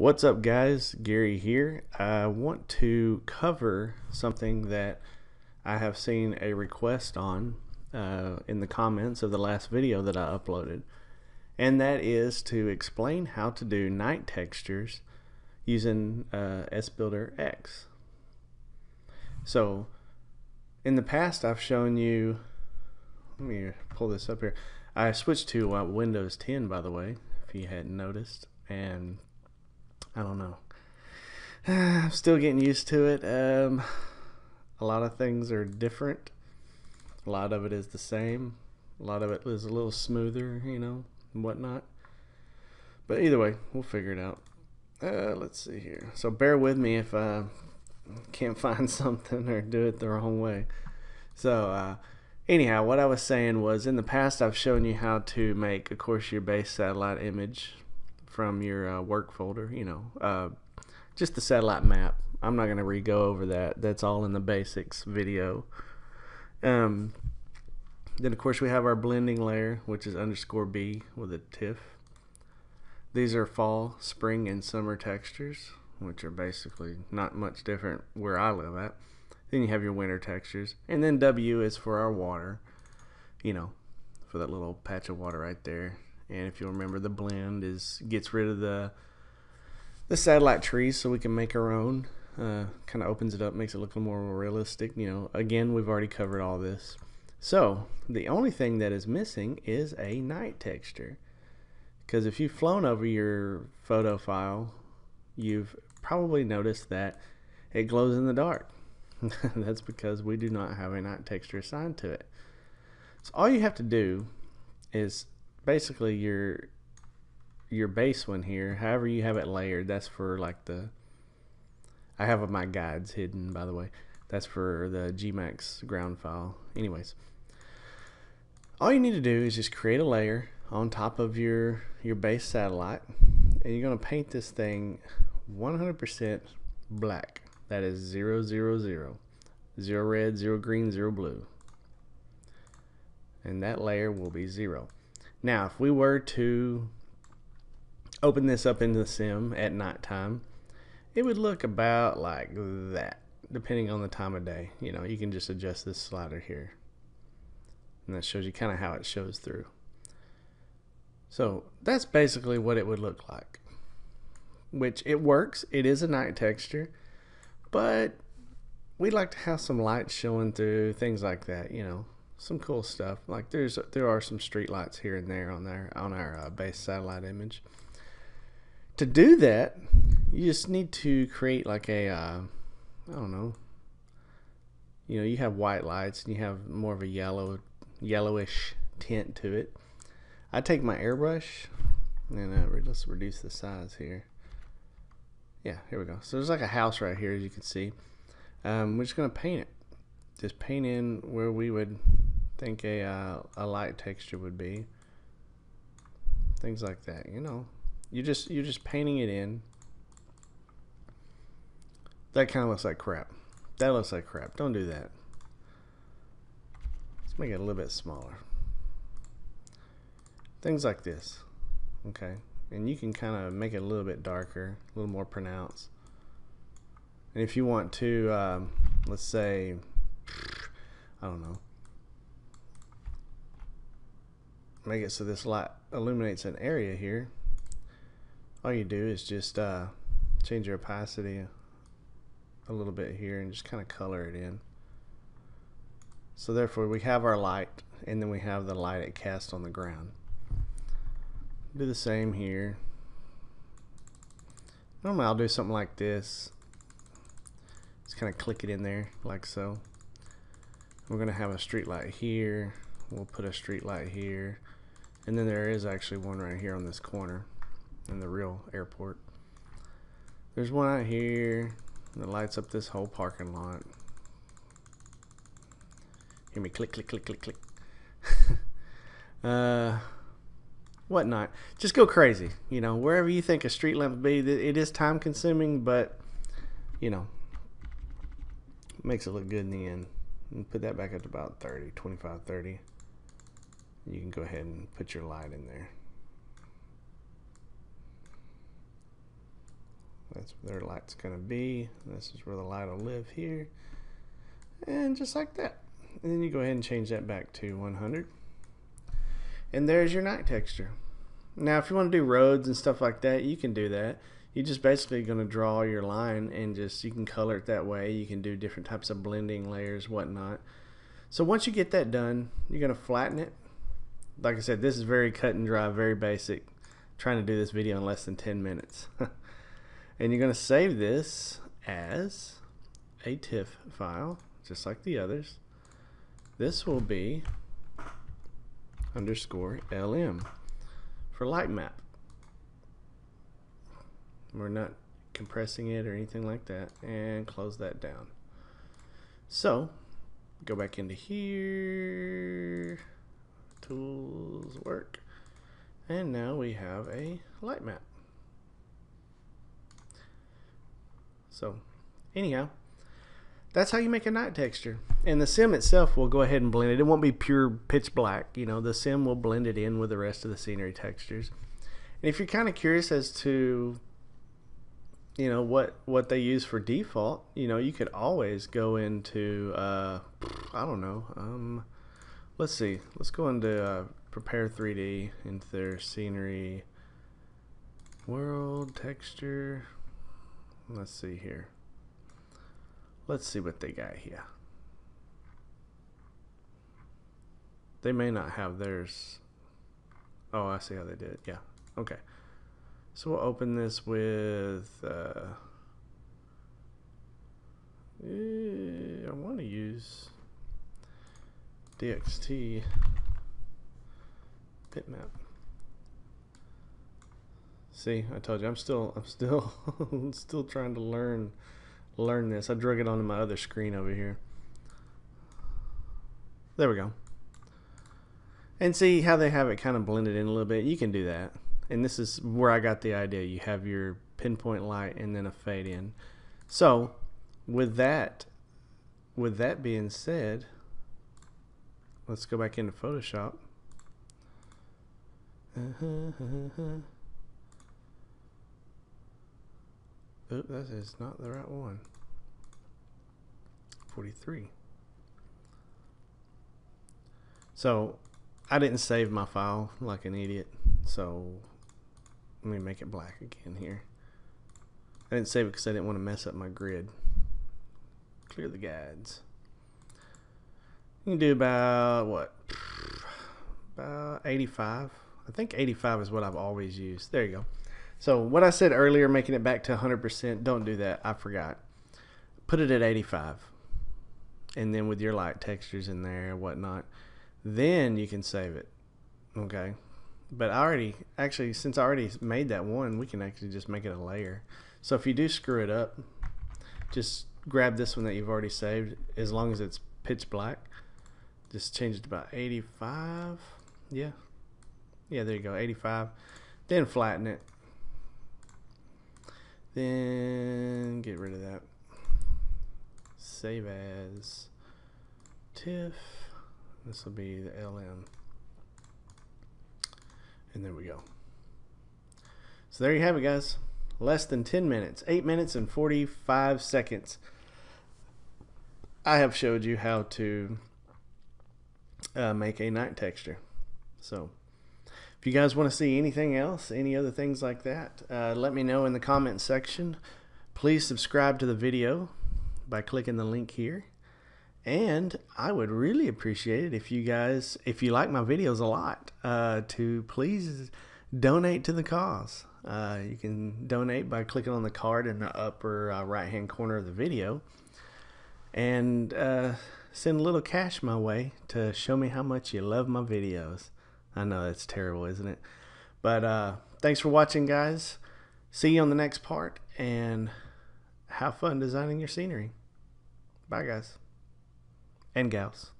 What's up, guys? Gary here. I want to cover something that I have seen a request on uh, in the comments of the last video that I uploaded, and that is to explain how to do night textures using uh, SBuilder X. So, in the past, I've shown you. Let me pull this up here. I switched to uh, Windows 10, by the way, if you hadn't noticed, and I don't know. I'm still getting used to it. Um, a lot of things are different. A lot of it is the same. A lot of it is a little smoother, you know, and whatnot. But either way, we'll figure it out. Uh, let's see here. So bear with me if I can't find something or do it the wrong way. So, uh, anyhow, what I was saying was in the past I've shown you how to make, of course, your base satellite image from your uh, work folder, you know, uh, just the satellite map. I'm not going to re-go over that. That's all in the basics video. Um, then, of course, we have our blending layer, which is underscore B with a TIFF. These are fall, spring, and summer textures, which are basically not much different where I live at. Then you have your winter textures. And then W is for our water, you know, for that little patch of water right there and if you remember the blend is gets rid of the the satellite trees so we can make our own. Uh, kind of opens it up makes it look a little more realistic you know. Again we've already covered all this. So the only thing that is missing is a night texture. Because if you've flown over your photo file you've probably noticed that it glows in the dark. That's because we do not have a night texture assigned to it. So all you have to do is basically your your base one here, however you have it layered, that's for like the I have my guides hidden by the way. That's for the Gmax ground file. Anyways, all you need to do is just create a layer on top of your your base satellite and you're going to paint this thing 100% black. That is 000. Zero red, zero green, zero blue. And that layer will be zero. Now, if we were to open this up into the sim at nighttime, it would look about like that, depending on the time of day. You know, you can just adjust this slider here. And that shows you kind of how it shows through. So that's basically what it would look like. Which it works. It is a night texture. But we'd like to have some light showing through, things like that, you know some cool stuff. Like there's there are some street lights here and there on there on our uh, base satellite image. To do that, you just need to create like a uh, I don't know. You know, you have white lights and you have more of a yellow yellowish tint to it. I take my airbrush and uh, let's reduce the size here. Yeah, here we go. So there's like a house right here, as you can see. Um, we're just gonna paint it. Just paint in where we would think a, uh, a light texture would be. Things like that, you know. You just you're just painting it in. That kind of looks like crap. That looks like crap. Don't do that. Let's make it a little bit smaller. Things like this. Okay. And you can kind of make it a little bit darker, a little more pronounced. And if you want to, um, let's say, I don't know, make it so this light illuminates an area here. All you do is just uh, change your opacity a little bit here and just kind of color it in. So therefore we have our light and then we have the light it casts on the ground. Do the same here. Normally I'll do something like this. Just kind of click it in there like so. We're gonna have a street light here. We'll put a street light here and then there is actually one right here on this corner in the real airport. There's one out here that lights up this whole parking lot. Hear me click, click, click, click, click. uh, whatnot. Just go crazy. You know, wherever you think a street lamp would be, it is time consuming, but, you know, makes it look good in the end. And put that back up to about 30, 25, 30 you can go ahead and put your light in there. That's where their light's going to be. This is where the light will live here. And just like that. And then you go ahead and change that back to 100. And there's your night texture. Now, if you want to do roads and stuff like that, you can do that. You're just basically going to draw your line and just, you can color it that way. You can do different types of blending layers, whatnot. So once you get that done, you're going to flatten it. Like I said, this is very cut and dry, very basic. I'm trying to do this video in less than 10 minutes. and you're going to save this as a TIFF file, just like the others. This will be underscore LM for light map. We're not compressing it or anything like that and close that down. So go back into here, tools work, and now we have a light map. So anyhow, that's how you make a night texture. And the sim itself will go ahead and blend it. It won't be pure pitch black. You know, the sim will blend it in with the rest of the scenery textures. And if you're kind of curious as to, you know, what, what they use for default, you know, you could always go into, uh, I don't know, um, let's see, let's go into uh, Prepar3D into their scenery world texture. Let's see here. Let's see what they got here. They may not have theirs. Oh, I see how they did it. Yeah. Okay. So we'll open this with. Uh, eh, I want to use DXT bitmap. See, I told you, I'm still, I'm still, still trying to learn learn this. I drug it onto my other screen over here. There we go. And see how they have it kind of blended in a little bit. You can do that. And this is where I got the idea. You have your pinpoint light and then a fade in. So with that, with that being said, let's go back into Photoshop. Uh -huh, uh. Oop, that is not the right one. 43. So I didn't save my file like an idiot. So let me make it black again here. I didn't save it because I didn't want to mess up my grid. Clear the guides. You can do about, what, about 85. I think 85 is what I've always used. There you go. So what I said earlier, making it back to 100%, don't do that. I forgot. Put it at 85. And then with your light textures in there and whatnot, then you can save it. Okay. But I already, actually, since I already made that one, we can actually just make it a layer. So if you do screw it up, just grab this one that you've already saved, as long as it's pitch black. Just change it to about 85. Yeah. Yeah, there you go, 85. Then flatten it then get rid of that. Save as TIFF. This will be the LM. And there we go. So there you have it, guys. Less than 10 minutes. 8 minutes and 45 seconds. I have showed you how to uh, make a night texture. So if you guys want to see anything else, any other things like that, uh, let me know in the comment section. Please subscribe to the video by clicking the link here. And I would really appreciate it if you guys, if you like my videos a lot, uh, to please donate to the cause. Uh, you can donate by clicking on the card in the upper uh, right hand corner of the video and uh, send a little cash my way to show me how much you love my videos. I know that's terrible, isn't it? But uh, thanks for watching, guys. See you on the next part, and have fun designing your scenery. Bye, guys. And gals.